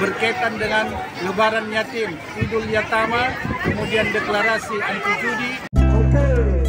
berkaitan dengan Lebaran Yatim, Idul Yatama, kemudian deklarasi anti judi. Alhamdulillah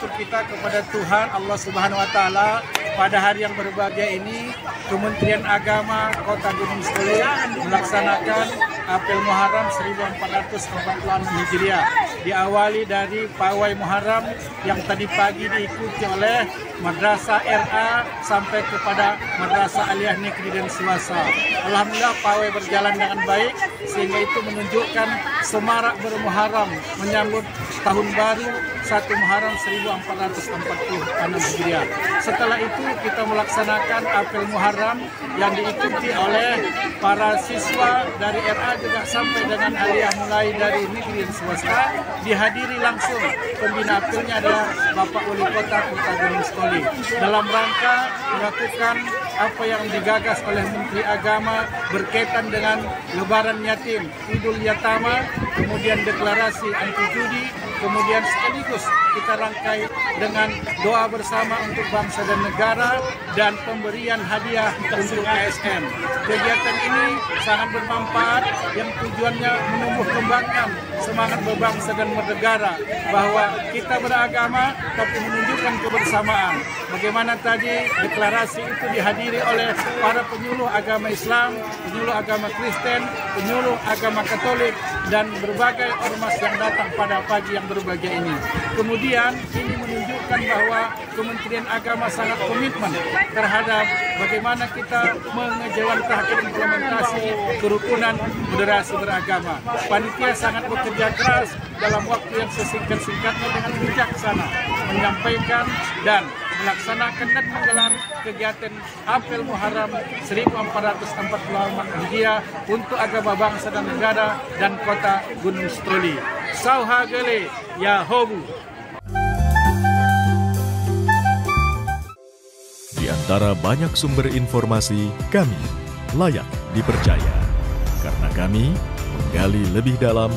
syukur kita kepada Tuhan Allah Subhanahu wa taala pada hari yang berbahagia ini Kementerian Agama Kota Gunung Sitoli melaksanakan apel Muharram 1446 Hijriah diawali dari pawai Muharram yang tadi pagi diikuti oleh Madrasah RA sampai kepada Madrasah Aliyah Negeri dan Swasta. Alhamdulillah pawai berjalan dengan baik sehingga itu menunjukkan semarak bermuharram menyambut tahun baru 1 Muharram 1446 Hijriah. Setelah itu kita melaksanakan apel Muharram yang diikuti oleh para siswa dari RA juga sampai dengan aliyah mulai dari negeri swasta dihadiri langsung pembina apelnya adalah Bapak Wali Kota Kota Gunung Sitoli dalam rangka melakukan apa yang digagas oleh Menteri Agama berkaitan dengan Lebaran Yatim, Idul Yatama, kemudian deklarasi anti judi, kemudian sekaligus kita rangkai dengan doa bersama untuk bangsa dan negara dan pemberian hadiah untuk ASN. Kegiatan ini sangat bermanfaat yang tujuannya menumbuh kembangkan semangat berbangsa dan bernegara bahwa kita beragama tapi menunjukkan kebersamaan. Bagaimana tadi deklarasi itu dihadiri oleh para penyuluh agama Islam, penyuluh agama Kristen, penyuluh agama Katolik dan berbagai ormas yang datang pada pagi yang berbahagia ini. Kemudian ini menunjukkan bahwa Kementerian Agama sangat komitmen terhadap bagaimana kita mengejawantahkan implementasi kerukunan moderasi beragama. Panitia sangat bekerja keras dalam waktu yang sesingkat-singkatnya dengan bijaksana menyampaikan dan melaksanakan dan menggelar kegiatan Apel Muharram 1444 Hijriah untuk agama bangsa dan negara dan kota Gunung Sitoli. Sauhagele ya hobu. Di antara banyak sumber informasi, kami layak dipercaya. Karena kami menggali lebih dalam,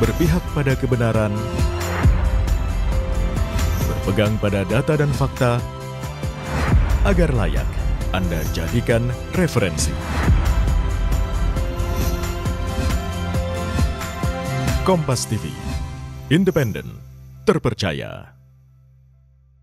berpihak pada kebenaran, berpegang pada data dan fakta, agar layak Anda jadikan referensi. Kompas TV, independen, terpercaya.